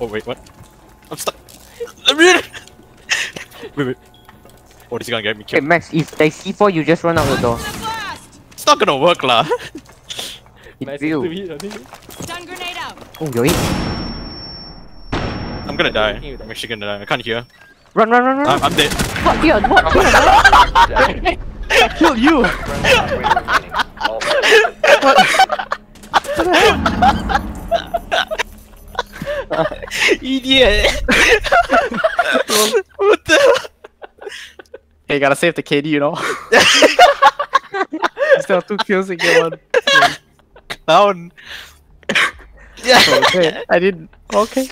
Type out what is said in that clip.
Oh wait, what? I'm stuck. wait, wait. Oh, this is gonna get me Okay, killed. Max, if they C4, you just run out the door. It's not gonna work, lah. It Nice will. to meet, I think. Stun grenade out. Oh, you're in. I'm gonna die. I'm actually gonna die. I can't hear. Run, run, run, run. I'm, I'm dead. What? Yeah, what? Kill you! Idiot. what the? Hey, gotta save the KD, you know? Still have two kills in game one. Clown. Oh, yeah. Okay, I didn't. Okay.